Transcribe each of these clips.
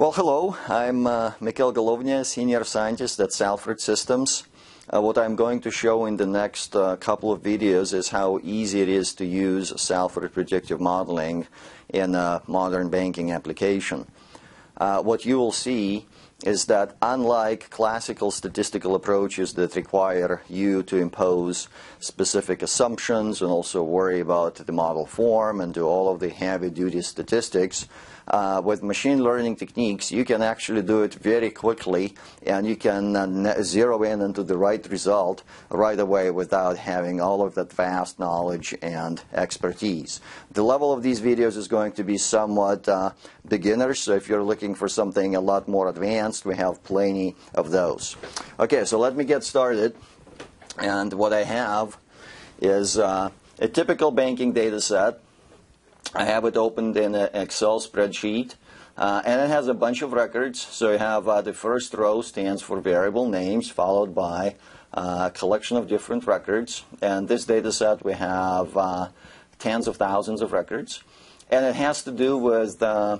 Well, hello. I'm uh, Mikhail Golovnya, Senior Scientist at Salford Systems. Uh, what I'm going to show in the next uh, couple of videos is how easy it is to use Salford predictive modeling in a modern banking application. Uh, what you will see is that unlike classical statistical approaches that require you to impose specific assumptions and also worry about the model form and do all of the heavy-duty statistics, uh, with machine learning techniques, you can actually do it very quickly and you can uh, zero in into the right result right away without having all of that vast knowledge and expertise. The level of these videos is going to be somewhat uh, beginner, so if you're looking for something a lot more advanced, we have plenty of those. Okay, so let me get started. And what I have is uh, a typical banking data set I have it opened in an Excel spreadsheet. Uh, and it has a bunch of records. So you have uh, the first row stands for variable names, followed by uh, a collection of different records. And this data set, we have uh, tens of thousands of records. And it has to do with uh,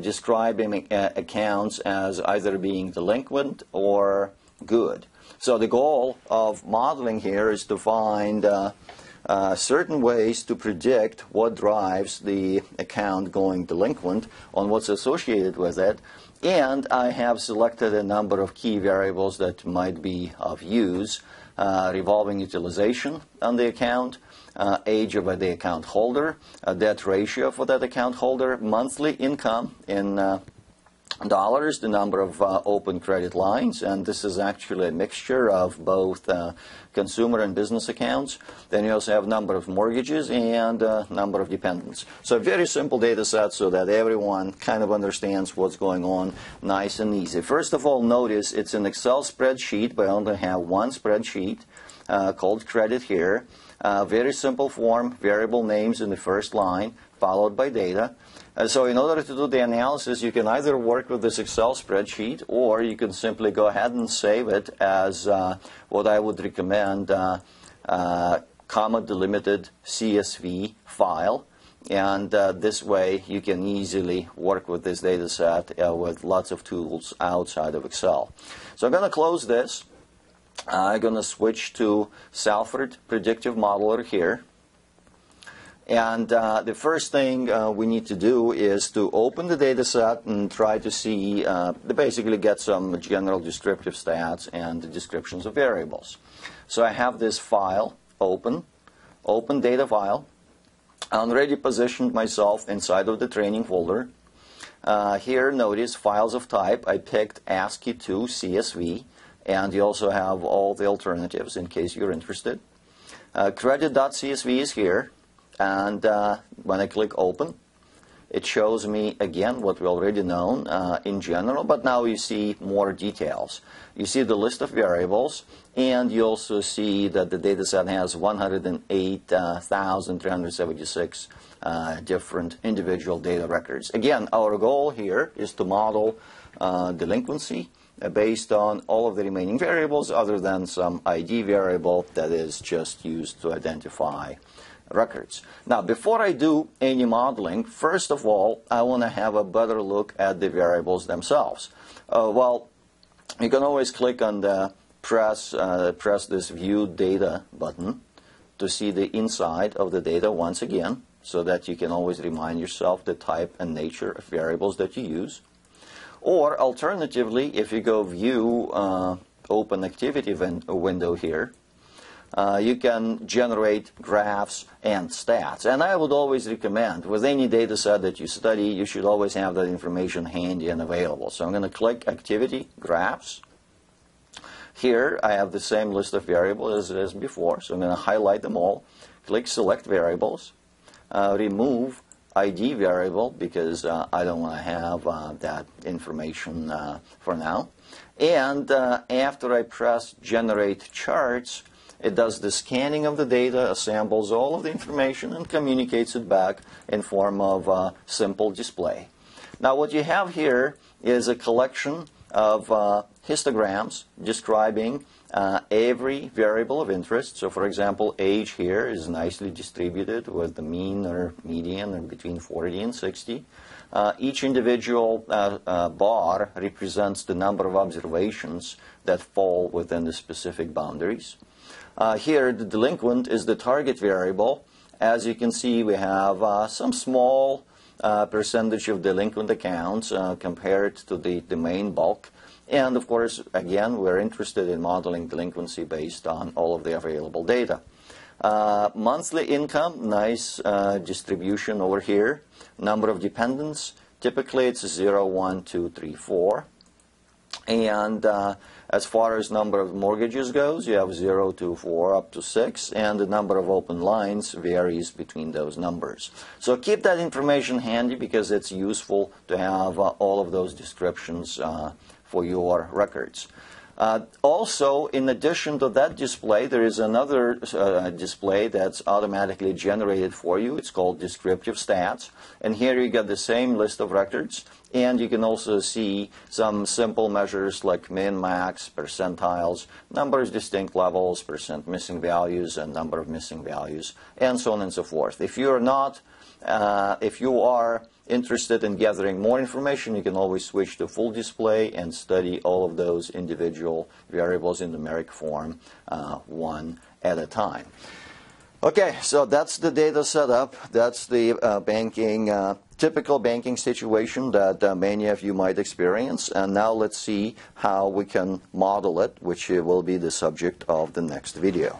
describing accounts as either being delinquent or good. So the goal of modeling here is to find uh, certain ways to predict what drives the account going delinquent on what's associated with it. And I have selected a number of key variables that might be of use. Uh, revolving utilization on the account, uh, age of the account holder, debt ratio for that account holder, monthly income in uh, dollars, the number of uh, open credit lines, and this is actually a mixture of both uh, consumer and business accounts. Then you also have number of mortgages and uh, number of dependents. So very simple data set so that everyone kind of understands what's going on nice and easy. First of all, notice it's an Excel spreadsheet, but I only have one spreadsheet uh, called credit here. Uh, very simple form, variable names in the first line, followed by data. Uh, so in order to do the analysis, you can either work with this Excel spreadsheet or you can simply go ahead and save it as uh, what I would recommend, uh, uh comma delimited CSV file. And uh, this way you can easily work with this data set uh, with lots of tools outside of Excel. So I'm going to close this. I'm going to switch to Salford Predictive Modeler here. And uh, the first thing uh, we need to do is to open the data set and try to see, uh, basically get some general descriptive stats and descriptions of variables. So I have this file open, open data file. I already positioned myself inside of the training folder. Uh, here, notice files of type. I picked ASCII2 CSV, and you also have all the alternatives in case you're interested. Uh, credit.csv is here. And uh, when I click open, it shows me again what we already know uh, in general, but now you see more details. You see the list of variables, and you also see that the dataset has 108,376 uh, different individual data records. Again, our goal here is to model uh, delinquency uh, based on all of the remaining variables other than some ID variable that is just used to identify records. Now, before I do any modeling, first of all, I want to have a better look at the variables themselves. Uh, well, you can always click on the press, uh, press this View Data button to see the inside of the data once again, so that you can always remind yourself the type and nature of variables that you use. Or alternatively, if you go View uh, Open Activity win window here, uh, you can generate graphs and stats. And I would always recommend, with any data set that you study, you should always have that information handy and available. So I'm going to click Activity, Graphs. Here I have the same list of variables as, as before, so I'm going to highlight them all. Click Select Variables. Uh, remove ID variable because uh, I don't want to have uh, that information uh, for now. And uh, after I press Generate Charts, it does the scanning of the data, assembles all of the information, and communicates it back in form of a simple display. Now, what you have here is a collection of uh, histograms describing uh, every variable of interest. So, for example, age here is nicely distributed with the mean or median or between 40 and 60. Uh, each individual uh, uh, bar represents the number of observations that fall within the specific boundaries. Uh, here, the delinquent is the target variable. As you can see, we have uh, some small uh, percentage of delinquent accounts compared to the, the main bulk. And of course, again, we're interested in modeling delinquency based on all of the available data. Uh, monthly income, nice uh, distribution over here. Number of dependents, typically it's 0, 1, 2, 3, 4. And uh, as far as number of mortgages goes, you have 0 to 4 up to 6, and the number of open lines varies between those numbers. So keep that information handy because it's useful to have uh, all of those descriptions uh, for your records. Uh, also, in addition to that display, there is another uh, display that's automatically generated for you. It's called Descriptive Stats. And here you get the same list of records. And you can also see some simple measures like min, max, percentiles, numbers, distinct levels, percent missing values, and number of missing values, and so on and so forth. If you're not, uh, if you are interested in gathering more information, you can always switch to full display and study all of those individual variables in numeric form, uh, one at a time. Okay, so that's the data setup. That's the uh, banking, uh, typical banking situation that uh, many of you might experience. And now let's see how we can model it, which will be the subject of the next video.